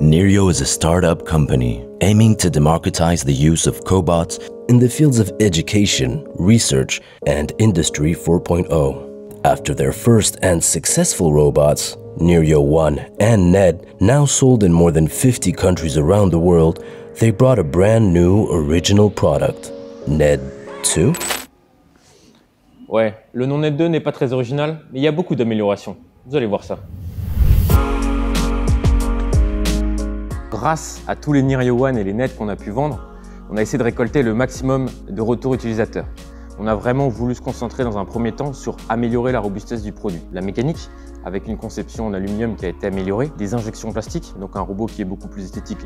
Nerio is a startup company aiming to democratize the use of cobots in the fields of education, research, and Industry 4.0. After their first and successful robots, Nerio 1 and NED, now sold in more than 50 countries around the world, they brought a brand new original product, NED 2. Ouais, le nom NED 2 n'est pas très original, mais il y a beaucoup d'améliorations. Vous allez voir ça. Grâce à tous les Nirio One et les nets qu'on a pu vendre, on a essayé de récolter le maximum de retours utilisateurs. On a vraiment voulu se concentrer dans un premier temps sur améliorer la robustesse du produit. La mécanique, avec une conception en aluminium qui a été améliorée, des injections plastiques, donc un robot qui est beaucoup plus esthétique.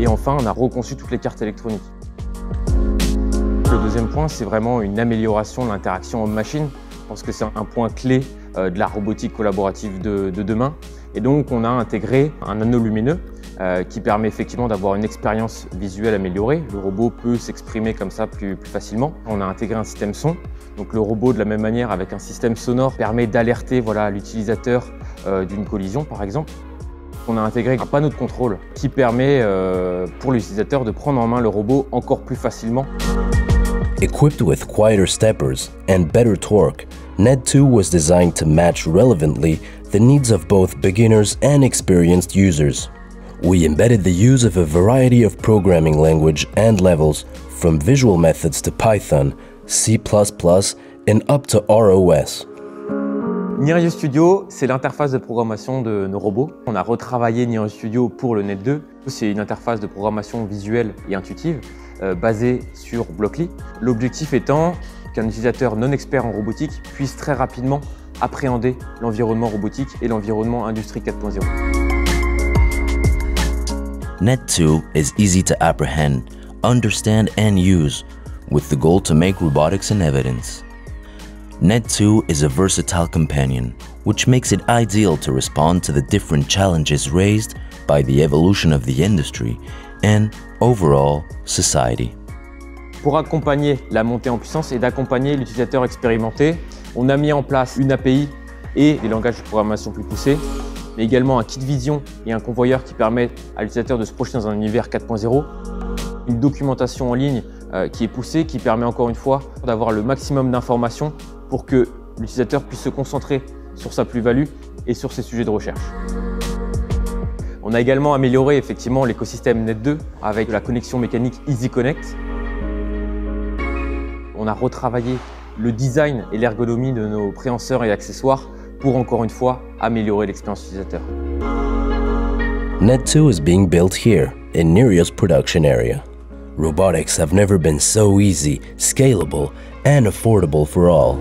Et enfin, on a reconçu toutes les cartes électroniques. Le deuxième point, c'est vraiment une amélioration de l'interaction homme-machine. Je pense que c'est un point clé euh, de la robotique collaborative de, de demain. Et donc, on a intégré un anneau lumineux euh, qui permet effectivement d'avoir une expérience visuelle améliorée. Le robot peut s'exprimer comme ça plus, facilement. On a intégré un système son. Donc le robot, de la même manière, avec un système sonore, permet d'alerter voilà, l'utilisateur euh, d'une collision, par exemple. On a intégré un panneau de contrôle qui permet euh, pour l'utilisateur de prendre en main le robot encore plus facilement. Equipped with quieter steppers and better torque, NED 2 was designed to match relevantly the needs of both beginners and experienced users. We embedded the use of a variety of programming language and levels, from visual methods to Python, C++, and up to ROS. Nirio Studio, c'est l'interface de programmation de nos robots. On a retravaillé Nirio Studio pour le Net 2. C'est une interface de programmation visuelle et intuitive euh, basée sur Blockly. L'objectif étant qu'un utilisateur non expert en robotique puisse très rapidement appréhender l'environnement robotique et l'environnement Industrie 4.0. Net2 is easy to apprehend, understand, and use, with the goal to make robotics an evidence. Net2 is a versatile companion, which makes it ideal to respond to the different challenges raised by the evolution of the industry and overall society. Pour accompagner la montée en puissance et d'accompagner l'utilisateur expérimenté, on a mis en place une API et des langages de programmation plus poussés mais également un kit vision et un convoyeur qui permettent à l'utilisateur de se projeter dans un univers 4.0. Une documentation en ligne euh, qui est poussée, qui permet encore une fois d'avoir le maximum d'informations pour que l'utilisateur puisse se concentrer sur sa plus-value et sur ses sujets de recherche. On a également amélioré effectivement l'écosystème Net2 avec la connexion mécanique EasyConnect. On a retravaillé le design et l'ergonomie de nos préhenseurs et accessoires pour encore une fois améliorer l'expérience utilisateur. Net2 is being built here in Nerio's production area. Robotics have never been so easy, scalable, and affordable for all.